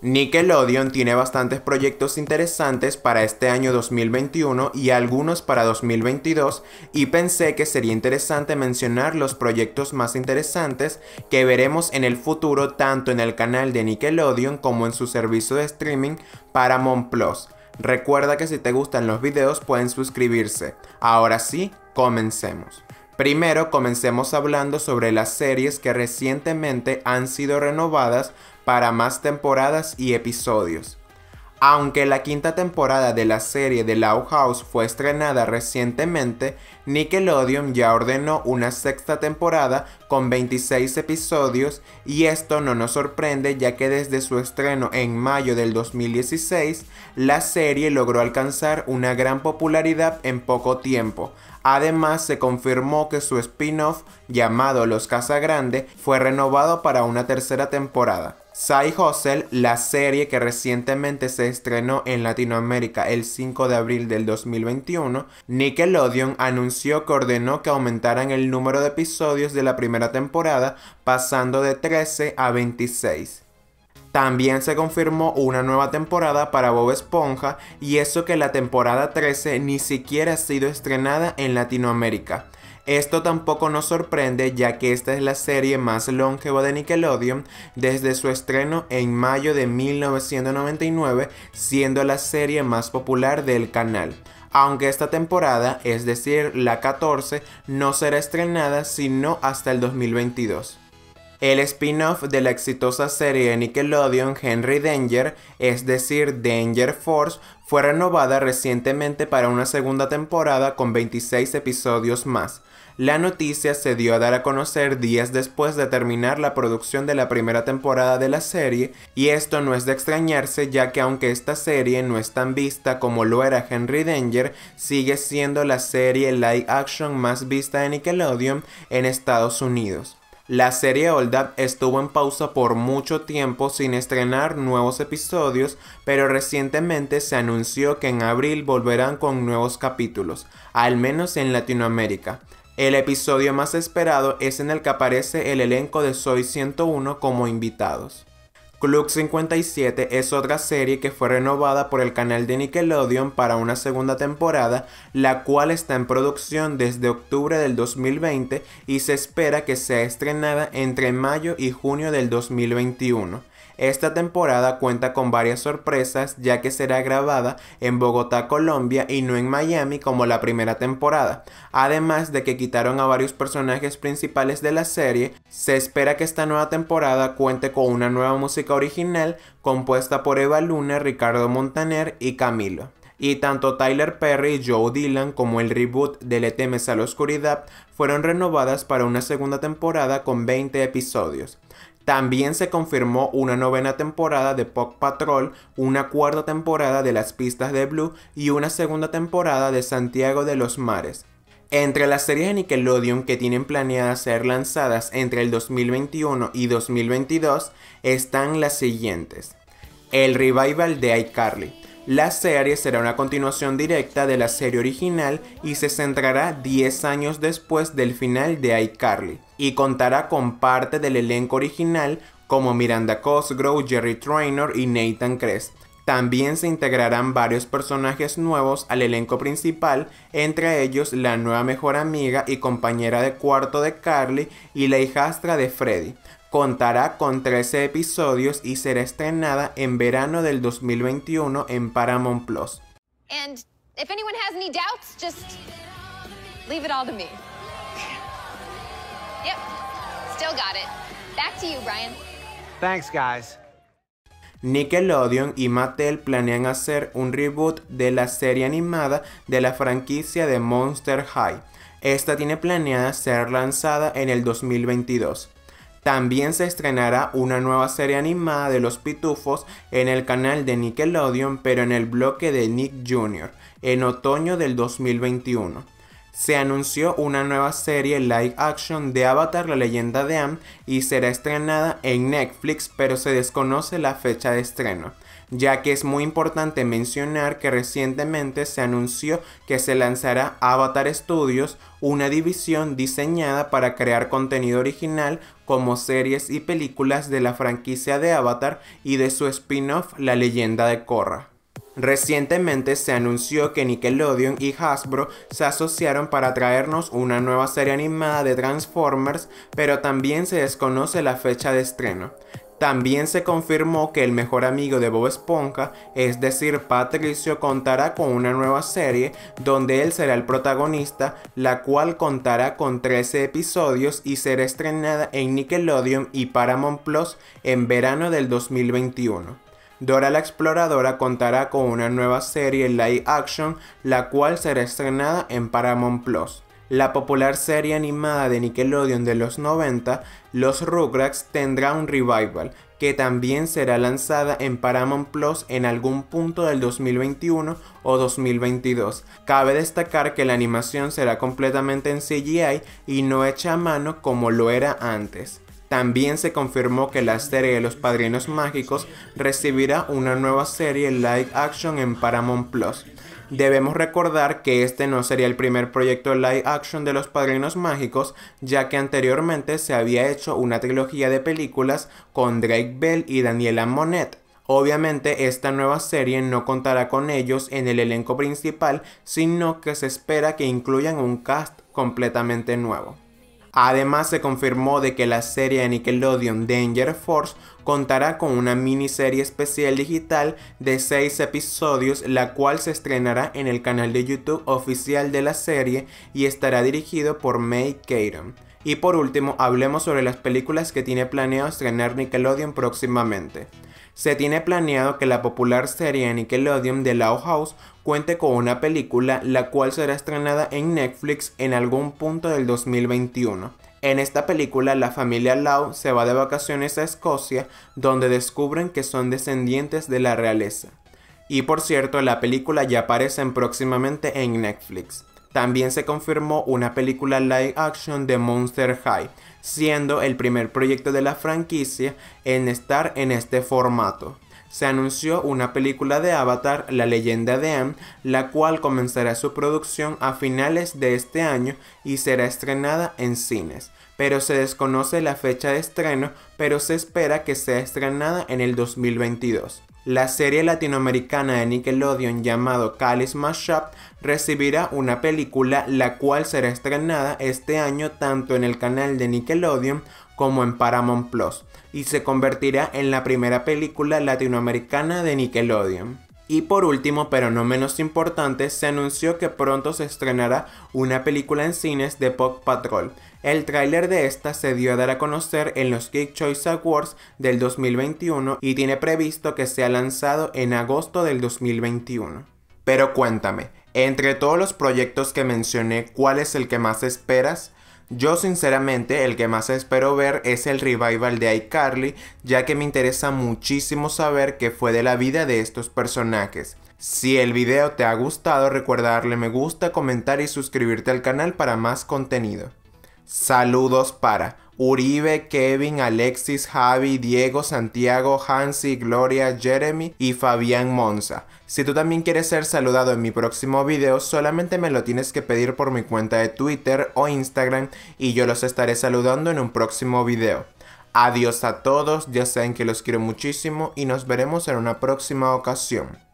Nickelodeon tiene bastantes proyectos interesantes para este año 2021 y algunos para 2022 y pensé que sería interesante mencionar los proyectos más interesantes que veremos en el futuro tanto en el canal de Nickelodeon como en su servicio de streaming Paramount Plus. Recuerda que si te gustan los videos pueden suscribirse. Ahora sí, comencemos. Primero comencemos hablando sobre las series que recientemente han sido renovadas para más temporadas y episodios. Aunque la quinta temporada de la serie de Law House fue estrenada recientemente, Nickelodeon ya ordenó una sexta temporada con 26 episodios y esto no nos sorprende ya que desde su estreno en mayo del 2016, la serie logró alcanzar una gran popularidad en poco tiempo. Además, se confirmó que su spin-off llamado Los Casagrande fue renovado para una tercera temporada. Sai Hustle, la serie que recientemente se estrenó en Latinoamérica el 5 de abril del 2021, Nickelodeon anunció que ordenó que aumentaran el número de episodios de la primera temporada, pasando de 13 a 26. También se confirmó una nueva temporada para Bob Esponja y eso que la temporada 13 ni siquiera ha sido estrenada en Latinoamérica. Esto tampoco nos sorprende ya que esta es la serie más longeva de Nickelodeon desde su estreno en mayo de 1999, siendo la serie más popular del canal. Aunque esta temporada, es decir, la 14, no será estrenada sino hasta el 2022. El spin-off de la exitosa serie de Nickelodeon Henry Danger, es decir, Danger Force, fue renovada recientemente para una segunda temporada con 26 episodios más. La noticia se dio a dar a conocer días después de terminar la producción de la primera temporada de la serie, y esto no es de extrañarse ya que aunque esta serie no es tan vista como lo era Henry Danger, sigue siendo la serie live action más vista de Nickelodeon en Estados Unidos. La serie Old estuvo en pausa por mucho tiempo sin estrenar nuevos episodios, pero recientemente se anunció que en abril volverán con nuevos capítulos, al menos en Latinoamérica. El episodio más esperado es en el que aparece el elenco de Soy 101 como invitados. Club 57 es otra serie que fue renovada por el canal de Nickelodeon para una segunda temporada, la cual está en producción desde octubre del 2020 y se espera que sea estrenada entre mayo y junio del 2021. Esta temporada cuenta con varias sorpresas ya que será grabada en Bogotá, Colombia y no en Miami como la primera temporada. Además de que quitaron a varios personajes principales de la serie, se espera que esta nueva temporada cuente con una nueva música original compuesta por Eva Luna, Ricardo Montaner y Camilo y tanto Tyler Perry y Joe Dylan como el reboot de Le temes a la oscuridad fueron renovadas para una segunda temporada con 20 episodios. También se confirmó una novena temporada de Pop Patrol, una cuarta temporada de Las Pistas de Blue y una segunda temporada de Santiago de los Mares. Entre las series de Nickelodeon que tienen planeadas ser lanzadas entre el 2021 y 2022 están las siguientes. El revival de iCarly. La serie será una continuación directa de la serie original y se centrará 10 años después del final de iCarly y contará con parte del elenco original como Miranda Cosgrove, Jerry Traynor y Nathan Kress. También se integrarán varios personajes nuevos al elenco principal, entre ellos la nueva mejor amiga y compañera de cuarto de Carly y la hijastra de Freddy. Contará con 13 episodios y será estrenada en verano del 2021 en Paramount Plus. Yep, still got it. Back to you, Brian. Thanks, guys. Nickelodeon y Mattel planean hacer un reboot de la serie animada de la franquicia de Monster High. Esta tiene planeada ser lanzada en el 2022. También se estrenará una nueva serie animada de los Pitufos en el canal de Nickelodeon, pero en el bloque de Nick Jr., en otoño del 2021. Se anunció una nueva serie live action de Avatar la leyenda de Am y será estrenada en Netflix pero se desconoce la fecha de estreno ya que es muy importante mencionar que recientemente se anunció que se lanzará Avatar Studios, una división diseñada para crear contenido original como series y películas de la franquicia de Avatar y de su spin-off La leyenda de Korra. Recientemente se anunció que Nickelodeon y Hasbro se asociaron para traernos una nueva serie animada de Transformers, pero también se desconoce la fecha de estreno. También se confirmó que el mejor amigo de Bob Esponja, es decir, Patricio, contará con una nueva serie donde él será el protagonista, la cual contará con 13 episodios y será estrenada en Nickelodeon y Paramount Plus en verano del 2021. Dora la Exploradora contará con una nueva serie live action, la cual será estrenada en Paramount Plus. La popular serie animada de Nickelodeon de los 90, Los Rugrats, tendrá un revival, que también será lanzada en Paramount Plus en algún punto del 2021 o 2022. Cabe destacar que la animación será completamente en CGI y no hecha a mano como lo era antes. También se confirmó que la serie de los Padrinos Mágicos recibirá una nueva serie live action en Paramount Plus. Debemos recordar que este no sería el primer proyecto live action de los Padrinos Mágicos, ya que anteriormente se había hecho una trilogía de películas con Drake Bell y Daniela Monet. Obviamente esta nueva serie no contará con ellos en el elenco principal, sino que se espera que incluyan un cast completamente nuevo. Además se confirmó de que la serie de Nickelodeon Danger Force contará con una miniserie especial digital de 6 episodios la cual se estrenará en el canal de YouTube oficial de la serie y estará dirigido por May Caton. Y por último, hablemos sobre las películas que tiene planeado estrenar Nickelodeon próximamente. Se tiene planeado que la popular serie Nickelodeon de Law House cuente con una película la cual será estrenada en Netflix en algún punto del 2021. En esta película la familia Lau se va de vacaciones a Escocia donde descubren que son descendientes de la realeza. Y por cierto, la película ya aparece próximamente en Netflix. También se confirmó una película live action de Monster High, siendo el primer proyecto de la franquicia en estar en este formato. Se anunció una película de Avatar, La leyenda de Anne, la cual comenzará su producción a finales de este año y será estrenada en cines, pero se desconoce la fecha de estreno, pero se espera que sea estrenada en el 2022. La serie latinoamericana de Nickelodeon llamado Calis Mashup recibirá una película la cual será estrenada este año tanto en el canal de Nickelodeon como en Paramount Plus y se convertirá en la primera película latinoamericana de Nickelodeon. Y por último, pero no menos importante, se anunció que pronto se estrenará una película en cines de Pop Patrol. El tráiler de esta se dio a dar a conocer en los Geek Choice Awards del 2021 y tiene previsto que sea lanzado en agosto del 2021. Pero cuéntame, entre todos los proyectos que mencioné, ¿cuál es el que más esperas? Yo sinceramente el que más espero ver es el revival de iCarly, ya que me interesa muchísimo saber qué fue de la vida de estos personajes. Si el video te ha gustado recuerda darle me gusta, comentar y suscribirte al canal para más contenido. Saludos para Uribe, Kevin, Alexis, Javi, Diego, Santiago, Hansi, Gloria, Jeremy y Fabián Monza. Si tú también quieres ser saludado en mi próximo video, solamente me lo tienes que pedir por mi cuenta de Twitter o Instagram y yo los estaré saludando en un próximo video. Adiós a todos, ya saben que los quiero muchísimo y nos veremos en una próxima ocasión.